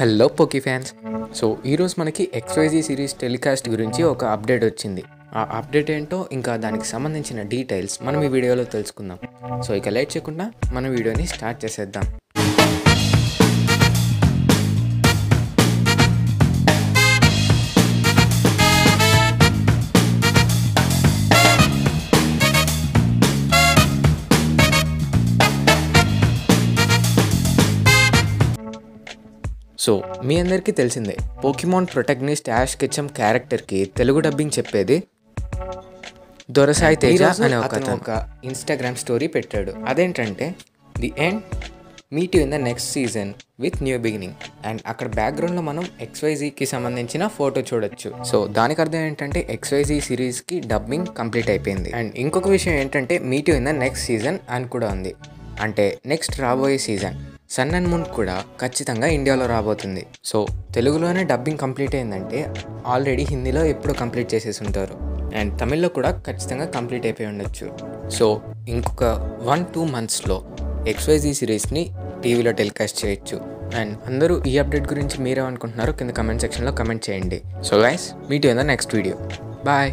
Hello పోకీ fans. So ఈరోజు మనకి XYZ series telecast గురించి ఒక అప్డేట్ వచ్చింది. ఆ అప్డేట్ ఏంటో ఇంకా దానికి సంబంధించిన డీటెయిల్స్ మనం ఈ వీడియోలో తెలుసుకుందాం. సో ఇక లేట్ చేయకుండా మన వీడియోని స్టార్ట్ చేసేద్దాం. సో మీ అందరికీ తెలిసిందే పోకిమాన్ ప్రొటెగ్నిస్ట్ యాష్ కిచమ్ క్యారెక్టర్కి తెలుగు డబ్బింగ్ చెప్పేది దొరసాయి తేజ అనే ఒక ఇన్స్టాగ్రామ్ స్టోరీ పెట్టాడు. అదేంటంటే the end meet in the next season with new beginning and అక్కడ బ్యాక్గ్రౌండ్లో మనం ఎక్స్వైజీకి సంబంధించిన ఫోటో చూడొచ్చు. సో దానికి అర్థం ఏంటంటే ఎక్స్వైజీ సిరీస్కి డబ్బింగ్ కంప్లీట్ అయిపోయింది. అండ్ ఇంకొక విషయం ఏంటంటే meet in the next season అని కూడా ఉంది. అంటే నెక్స్ట్ రాబోయే సీజన్ సన్ అండ్ మూన్ కూడా ఖచ్చితంగా ఇండియాలో రాబోతుంది. సో తెలుగులోనే డబ్బింగ్ కంప్లీట్ అయిందంటే ఆల్రెడీ హిందీలో ఎప్పుడు కంప్లీట్ చేసేసి ఉంటారు. అండ్ తమిళ్ళో కూడా ఖచ్చితంగా కంప్లీట్ అయిపోయి ఉండొచ్చు. సో ఇంకొక వన్ టూ మంత్స్లో ఎక్స్వైజీ సిరీస్ని టీవీలో టెలికాస్ట్ చేయొచ్చు. అండ్ అందరూ ఈ అప్డేట్ గురించి మీరేమనుకుంటున్నారో కింద కమెంట్ సెక్షన్లో కమెంట్ చేయండి. So guys meet in the next video. Bye!